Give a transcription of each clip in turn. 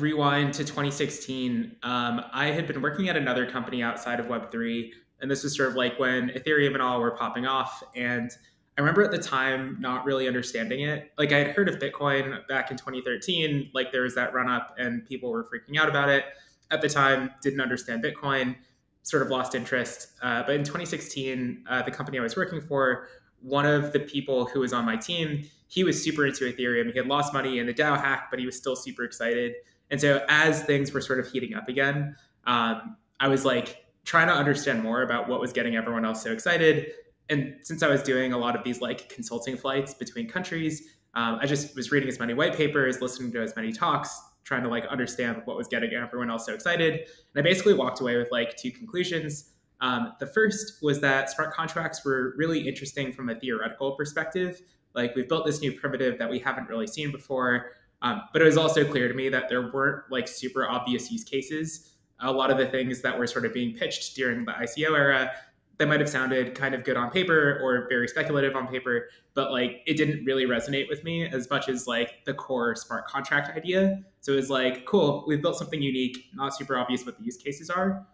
rewind to 2016, um, I had been working at another company outside of Web3. And this was sort of like when Ethereum and all were popping off. And I remember at the time not really understanding it. Like I had heard of Bitcoin back in 2013, like there was that run up and people were freaking out about it. At the time, didn't understand Bitcoin, sort of lost interest. Uh, but in 2016, uh, the company I was working for, one of the people who was on my team, he was super into Ethereum. He had lost money in the DAO hack, but he was still super excited. And so as things were sort of heating up again, um, I was like trying to understand more about what was getting everyone else so excited and since I was doing a lot of these like consulting flights between countries, um, I just was reading as many white papers, listening to as many talks, trying to like understand what was getting everyone else so excited. And I basically walked away with like two conclusions. Um, the first was that smart contracts were really interesting from a theoretical perspective. Like we've built this new primitive that we haven't really seen before. Um, but it was also clear to me that there weren't like super obvious use cases. A lot of the things that were sort of being pitched during the ICO era that might have sounded kind of good on paper or very speculative on paper, but like it didn't really resonate with me as much as like the core smart contract idea. So it was like, cool, we've built something unique, not super obvious what the use cases are.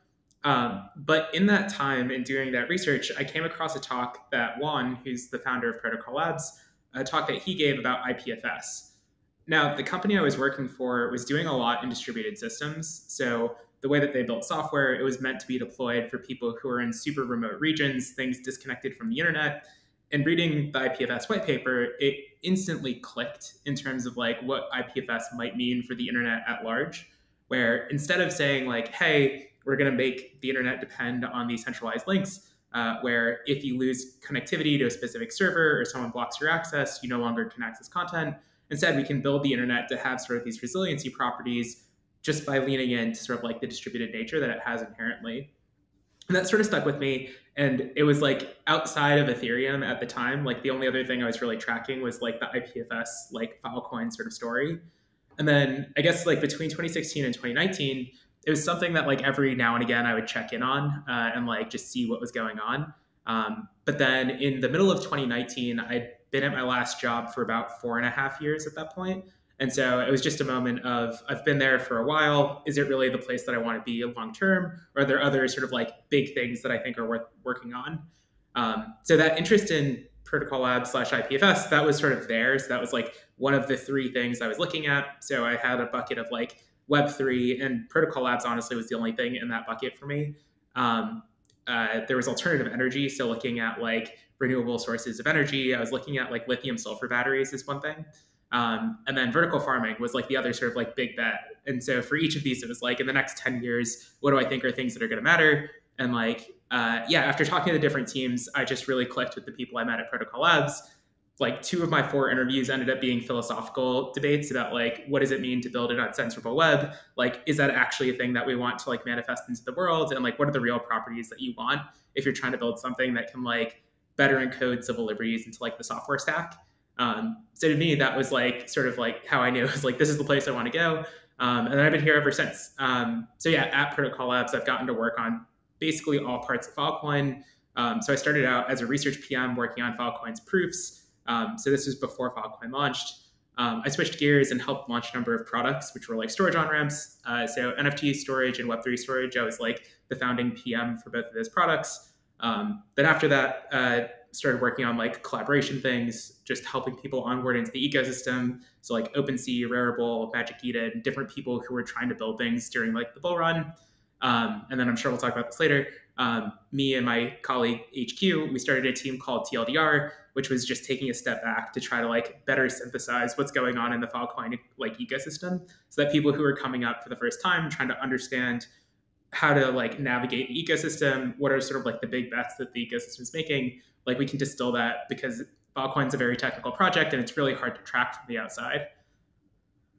Um, but in that time and doing that research, I came across a talk that Juan, who's the founder of Protocol Labs, a talk that he gave about IPFS. Now, the company I was working for was doing a lot in distributed systems. So the way that they built software, it was meant to be deployed for people who are in super remote regions, things disconnected from the internet. And reading the IPFS white paper, it instantly clicked in terms of like what IPFS might mean for the internet at large. Where instead of saying like, hey, we're going to make the internet depend on these centralized links, uh, where if you lose connectivity to a specific server or someone blocks your access, you no longer can access content. Instead, we can build the internet to have sort of these resiliency properties just by leaning into sort of like the distributed nature that it has inherently. And that sort of stuck with me. And it was like outside of Ethereum at the time, like the only other thing I was really tracking was like the IPFS, like Filecoin sort of story. And then I guess like between 2016 and 2019, it was something that like every now and again I would check in on uh, and like just see what was going on. Um, but then in the middle of 2019, I'd been at my last job for about four and a half years at that point. And so it was just a moment of I've been there for a while. Is it really the place that I want to be long term? Or are there other sort of like big things that I think are worth working on? Um, so that interest in Protocol Labs slash IPFS, that was sort of there. So that was like one of the three things I was looking at. So I had a bucket of like Web3 and Protocol Labs, honestly, was the only thing in that bucket for me. Um, uh, there was alternative energy. So looking at like renewable sources of energy, I was looking at like lithium sulfur batteries is one thing. Um, and then vertical farming was like the other sort of like big bet. And so for each of these, it was like in the next 10 years, what do I think are things that are going to matter? And like, uh, yeah, after talking to the different teams, I just really clicked with the people I met at Protocol Labs. Like two of my four interviews ended up being philosophical debates about like what does it mean to build an uncensorable web? Like, is that actually a thing that we want to like manifest into the world? And like, what are the real properties that you want if you're trying to build something that can like better encode civil liberties into like the software stack? Um, so to me, that was like sort of like how I knew it was like this is the place I want to go. Um, and then I've been here ever since. Um, so yeah, at Protocol Labs, I've gotten to work on basically all parts of Filecoin. Um, so I started out as a research PM working on Filecoin's proofs. Um, so this was before Filecoin launched. Um, I switched gears and helped launch a number of products, which were like storage on ramps. Uh, so NFT storage and Web3 storage, I was like the founding PM for both of those products. then after that, uh, started working on like collaboration things, just helping people onboard into the ecosystem. So like OpenSea, Rarible, Magic Eden, different people who were trying to build things during like the bull run. Um, and then I'm sure we'll talk about this later. Um, me and my colleague HQ, we started a team called TLDR, which was just taking a step back to try to like better synthesize what's going on in the Filecoin like ecosystem, so that people who are coming up for the first time trying to understand how to like navigate the ecosystem, what are sort of like the big bets that the ecosystem is making, like we can distill that because Filecoin's a very technical project and it's really hard to track from the outside.